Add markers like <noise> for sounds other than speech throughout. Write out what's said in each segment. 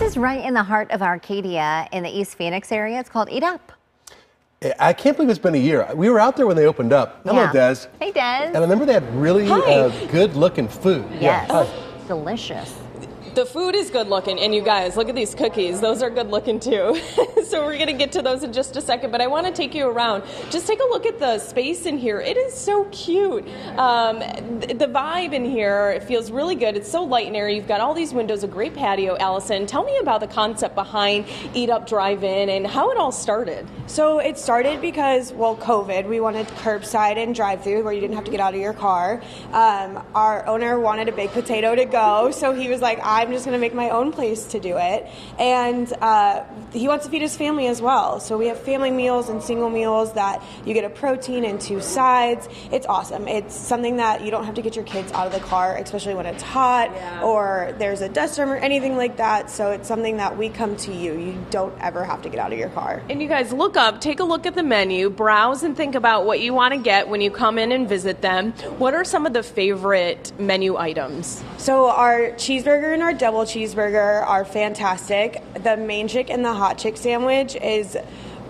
This is right in the heart of Arcadia in the East Phoenix area. It's called Eat Up. I can't believe it's been a year. We were out there when they opened up. Hello, Yeah. Des. Hey, Des. And I remember they had really uh, good looking food. Yes. Yeah. Delicious. The food is good looking, and you guys, look at these cookies. Those are good looking too. <laughs> so we're gonna get to those in just a second, but I want to take you around. Just take a look at the space in here. It is so cute. Um, th- the vibe in here it feels really good. It's so light and airy. You've got all these windows, a great patio. Allison, tell me about the concept behind Eat Up Drive In and how it all started. So it started because, well, COVID. We wanted curbside and drive through where you didn't have to get out of your car. Um, our owner wanted a baked potato to go, so he was like, I'm just going to make my own place to do it. And uh, he wants to feed his family as well. So we have family meals and single meals that you get a protein and two sides. It's awesome. It's something that you don't have to get your kids out of the car, especially when it's hot or there's a dust storm or anything like that. So it's something that we come to you. You don't ever have to get out of your car. And you guys look up, take a look at the menu, browse and think about what you want to get when you come in and visit them. What are some of the favorite menu items? So our cheeseburger and our double cheeseburger are fantastic. The main chick and the hot chick sandwich is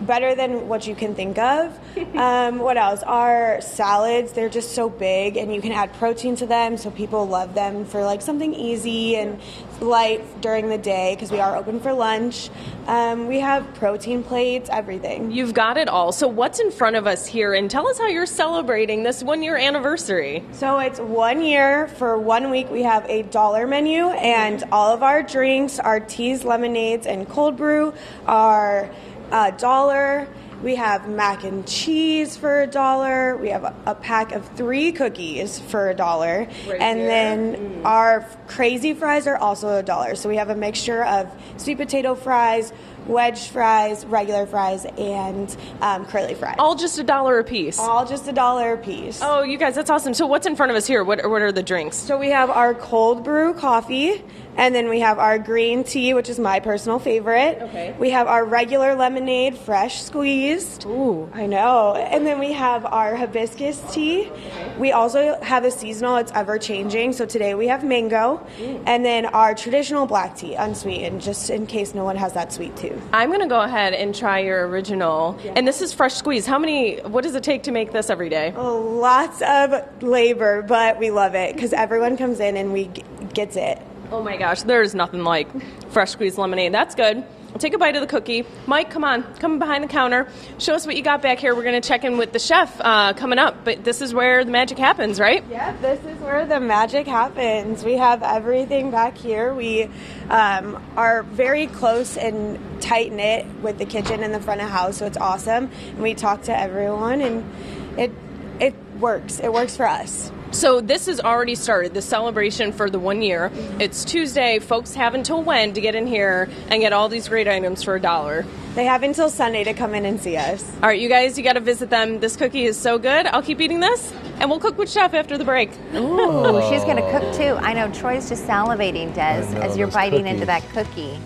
better than what you can think of. <laughs> um, what else? Our salads, they're just so big and you can add protein to them so people love them for like something easy and light during the day because we are open for lunch. Um, we have protein plates, everything. You've got it all. So, what's in front of us here? And tell us how you're celebrating this one year anniversary. So it's one year for one week. We have a dollar menu, and all of our drinks, our teas, lemonades, and cold brew are a dollar. We have mac and cheese for a dollar. We have a, a pack of three cookies for a dollar. and then mm. our crazy fries are also a dollar. So we have a mixture of sweet potato fries, wedge fries, regular fries, and um, curly fries. All just a dollar a piece. All just a dollar a piece. Oh, you guys, that's awesome. So, what's in front of us here? What, what are the drinks? So we have our cold brew coffee, and then we have our green tea, which is my personal favorite. Okay. We have our regular lemonade, fresh squeezed. Ooh. I know. And then we have our hibiscus tea. We also have a seasonal, it's ever changing. So today we have mango, and then our traditional black tea, unsweetened, just in case no one has that sweet tooth. I'm going to go ahead and try your original. And this is fresh squeeze. How many, what does it take to make this every day? Lots of labor, but we love it because everyone comes in and we g- gets it. Oh my gosh, there's nothing like fresh squeezed lemonade. That's good. Take a bite of the cookie. Mike, come on, come behind the counter. Show us what you got back here. We're going to check in with the chef uh, coming up. But this is where the magic happens, right? Yeah, this is where the magic happens. We have everything back here. We um, are very close and tight knit with the kitchen in the front of house, so it's awesome. And we talk to everyone, and it it works. It works for us. So this has already started, the celebration for the one year. It's Tuesday. Folks have until when to get in here and get all these great items for a dollar. They have until Sunday to come in and see us. All right, you guys, you got to visit them. This cookie is so good. I'll keep eating this, and we'll cook with Chef after the break. Ooh, she's going to cook too. I know Troy's just salivating, Des, know, as you're those biting into that cookie.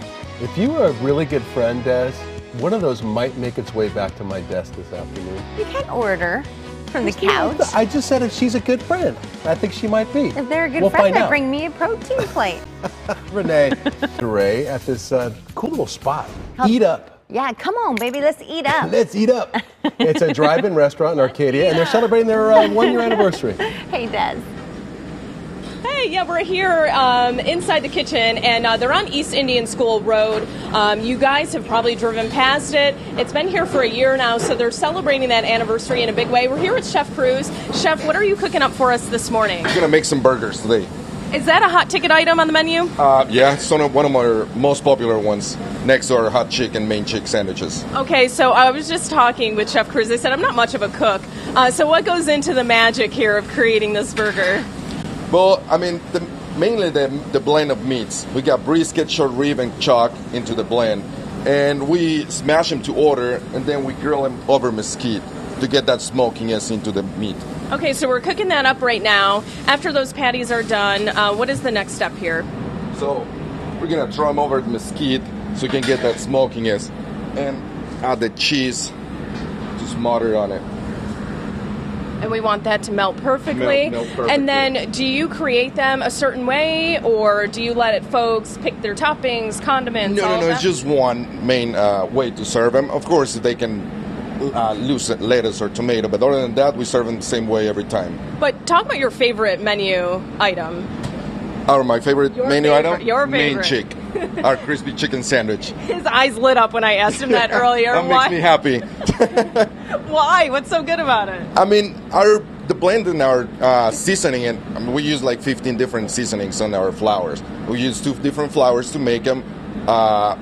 If you were a really good friend, Des, one of those might make its way back to my desk this afternoon. You can order from the couch. I just said if she's a good friend. I think she might be. If they're a good we'll friend, then bring me a protein <laughs> plate. Renee Ray at this uh, cool little spot. Eat up. yeah, come on, baby, let's eat up. Let's eat up. <laughs> it's a drive-in restaurant in Arcadia, and they're celebrating their uh, one-year anniversary. hey, Des. Yeah, we're here um, inside the kitchen, and uh, they're on East Indian School Road. Um, you guys have probably driven past it. It's been here for a year now, so they're celebrating that anniversary in a big way. We're here with Chef Cruz. Chef, what are you cooking up for us this morning? I'm gonna make some burgers today. Is that a hot ticket item on the menu? Uh, yeah, it's one of, one of our most popular ones. Next to our hot chicken, main chick sandwiches. Okay, so I was just talking with Chef Cruz. I said I'm not much of a cook. Uh, so what goes into the magic here of creating this burger? Well, I mean, the, mainly the, the blend of meats. We got brisket, short rib, and chuck into the blend. And we smash them to order, and then we grill them over mesquite to get that smokiness into the meat. Okay, so we're cooking that up right now. After those patties are done, uh, what is the next step here? So we're gonna throw them over the mesquite so you can get that smokiness, and add the cheese to smother on it. And we want that to melt perfectly. Melt- melt perfectly. And then, do you create them a certain way, or do you let it folks pick their toppings, condiments? No, no, no. that? It's just one main uh, way to serve them. Of course, they can uh, lose lettuce or tomato, but other than that, we serve them the same way every time. But talk about your favorite menu item. Our my favorite Your menu favorite- item, your main chick, our crispy chicken sandwich. <laughs> His eyes lit up when I asked him that <laughs> earlier. that Why? makes me happy. <laughs> Why? What's so good about it? I mean, our the blend in our uh, seasoning, and I mean, we use like 15 different seasonings on our flours. We use two different flours to make them. Uh,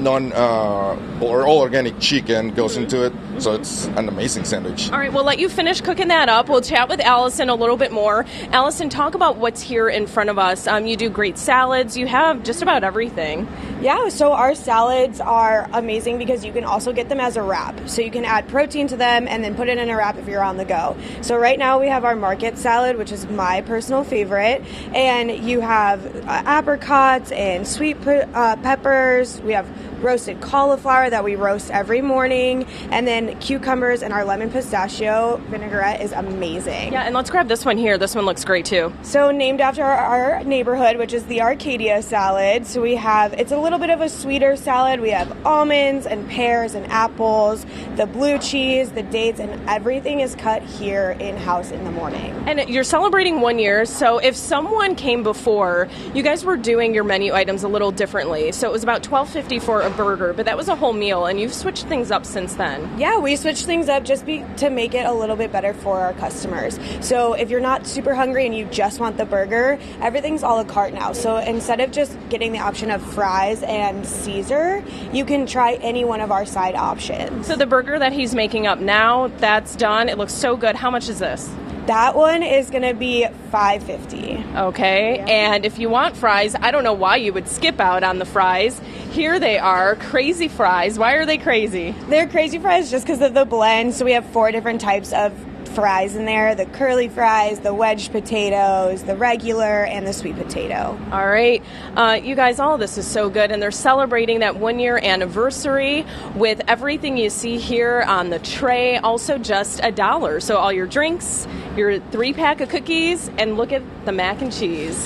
non uh, or all organic chicken goes into it, so it's an amazing sandwich. All right, we'll let you finish cooking that up. We'll chat with Allison a little bit more. Allison, talk about what's here in front of us. Um, you do great salads. You have just about everything. Yeah, so our salads are amazing because you can also get them as a wrap. So you can add protein to them and then put it in a wrap if you're on the go. So right now we have our market salad, which is my personal favorite, and you have uh, apricots and sweet pe- uh, peppers. We have roasted cauliflower that we roast every morning, and then cucumbers and our lemon pistachio vinaigrette is amazing. Yeah, and let's grab this one here. This one looks great too. So named after our, our neighborhood, which is the Arcadia salad. So we have it's a little bit of a sweeter salad. We have almonds and pears and apples, the blue cheese, the dates, and everything is cut here in house in the morning. And you're celebrating one year, so if someone came before, you guys were doing your menu items a little differently. So it was about twelve fifty for a burger, but that was a whole meal, and you've switched things up since then. Yeah, we switched things up just be, to make it a little bit better for our customers. So if you're not super hungry and you just want the burger, everything's all a la carte now. So instead of just getting the option of fries and Caesar, you can try any one of our side options. So the burger that he's making up now, that's done. It looks so good. How much is this? That one is going to be 550. Okay, and if you want fries, I don't know why you would skip out on the fries. Here they are, crazy fries. Why are they crazy? They're crazy fries just because of the blend. So we have four different types of fries in there the curly fries, the wedged potatoes, the regular, and the sweet potato. All right, uh, you guys, all this is so good, and they're celebrating that one year anniversary with everything you see here on the tray, also just a dollar. So, all your drinks, your three pack of cookies, and look at the mac and cheese.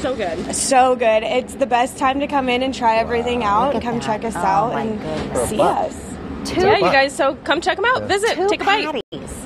So good. So good. It's the best time to come in and try everything out. Look at Come that. check us Oh, out and goodness. see us. Two, Yeah, you guys, so come check them out. Visit, two take a bite. patties. <laughs>